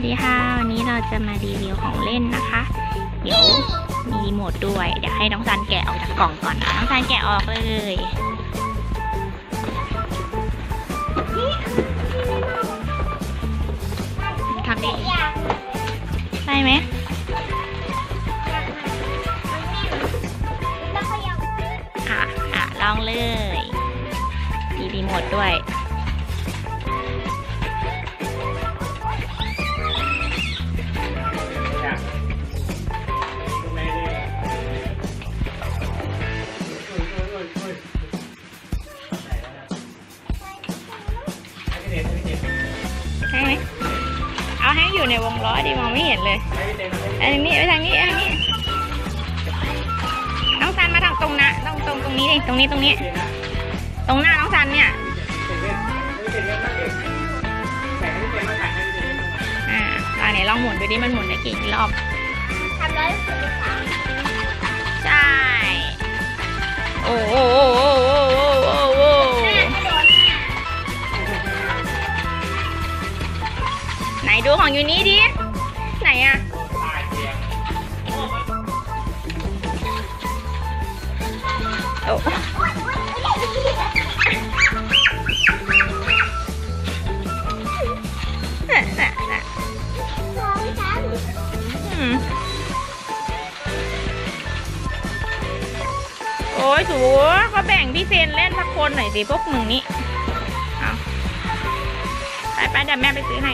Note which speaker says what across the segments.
Speaker 1: วัสดีค่ะ วันนี้เราจะมารีวิวของเล่นนะคะ เดี๋ยวมีรีโมทด้วย เดี๋ยวให้น้องซันแกะออกจากกล่องก่อนนะน้องซันแกะออกเลยทำดีได้ไหมอะอะลองเลยมีรีโมทด้วย ใช่ไหมเอาให้อยู่ในวงล้อดีมองไม่เห็นเลยไปทางนี้ไปทางนี้ไปทางนี้น้องซันมาทางตรงนะตรงตรงตรงนี้ดิตรงนี้ตรงนี้ ตรงหน้าน้องซันเนี่ยอ่าอ่าไหนลองหมุนดูดิมันหมุนได้กี่รอบ
Speaker 2: ทำร้อยสิบ ดู
Speaker 1: ของอยู่นี่ดิ ไหนอะโอ้น่ะน่ะน่ะ
Speaker 2: สองสาม
Speaker 1: อืมโอ้ยสูเขาแบ่งพี่เซนเล่นสักคนหน่อยสิพวกมึงนี่ เอาไปไปเดี๋ยวแม่ไปซื้อให้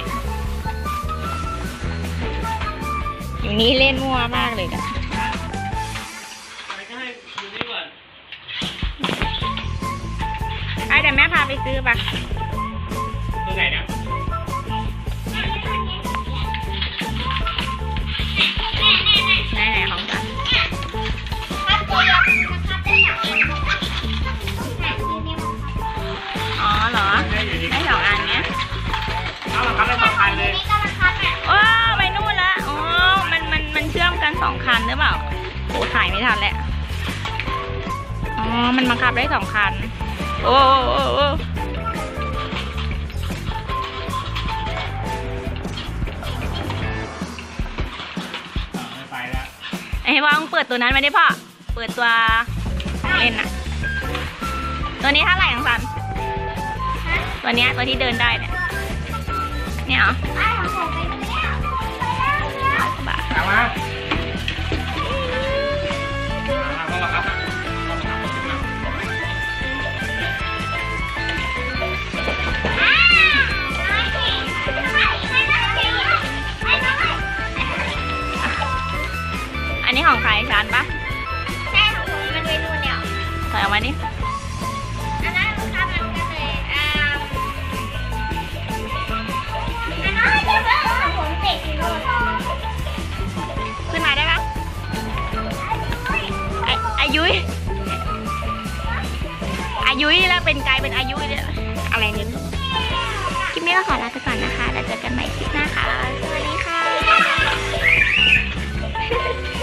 Speaker 1: อยู่นี้เล่นมั่วมากเลยกันไอะเดี๋ยวแม่พาไปซื้อปะ
Speaker 3: ตัวไหนนะ
Speaker 2: คันหรื
Speaker 1: อเปล่าโอ้ถ่ายไม่ทันแหละ อ๋อ มันบังคับได้สองคัน โอ้โอ้โอ้
Speaker 3: ไปแล้ว
Speaker 1: ไอ้วางเปิดตัวนั้นมาดิพ่อ เปิดตัวของเล่นน่ะตัวนี้เท่าไหร่ของสัน ตัวเนี้ยตัวที่เดินได้เนี่ย เนี่ยเหรอ
Speaker 2: อ้าวของผมไปแล้วไปแล้วเนี่ย
Speaker 1: บาท
Speaker 3: ตามา
Speaker 1: ถอยออกมาดิ
Speaker 2: อันนั้นราคามันกันเลยอาอันนั้นไม่ใช่เบอร์ของผมติดอยู่เลย
Speaker 1: ขึ้นมาได้ปะอายุยอายุยแล้วเป็นกลายเป็นอายุยเนี่ยอะไรเนี่ยคลิปนี้ก็ขอลาไปก่อนนะคะ แล้วเจอกันใหม่คลิปหน้าค่ะ สวัสดีค่ะ